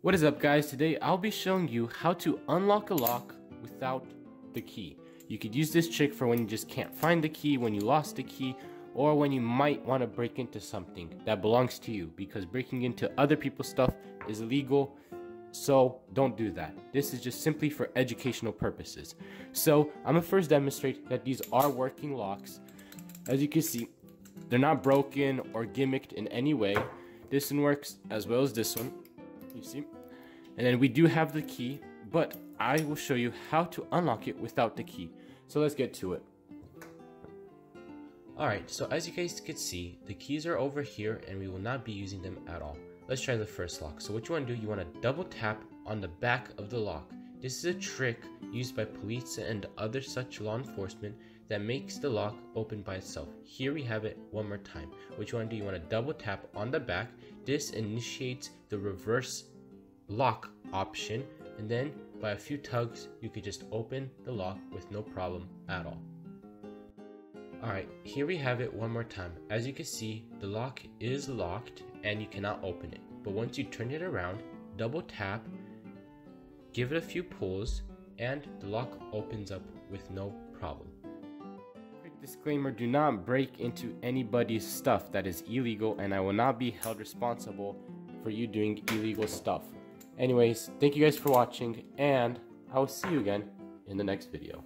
What is up guys? Today I'll be showing you how to unlock a lock without the key. You could use this trick for when you just can't find the key, when you lost the key, or when you might want to break into something that belongs to you because breaking into other people's stuff is illegal. So don't do that. This is just simply for educational purposes. So I'm gonna first demonstrate that these are working locks. As you can see, they're not broken or gimmicked in any way. This one works as well as this one. You see? And then we do have the key, but I will show you how to unlock it without the key. So let's get to it. Alright, so as you guys can see, the keys are over here and we will not be using them at all. Let's try the first lock. So what you want to do, you want to double tap on the back of the lock. This is a trick used by police and other such law enforcement that makes the lock open by itself. Here we have it one more time. What you want to do, you want to double tap on the back. This initiates the reverse lock option and then by a few tugs you could just open the lock with no problem at all. Alright, here we have it one more time. As you can see, the lock is locked and you cannot open it. But once you turn it around, double tap, give it a few pulls, and the lock opens up with no problem. Quick disclaimer, do not break into anybody's stuff that is illegal and I will not be held responsible for you doing illegal stuff. Anyways, thank you guys for watching and I will see you again in the next video.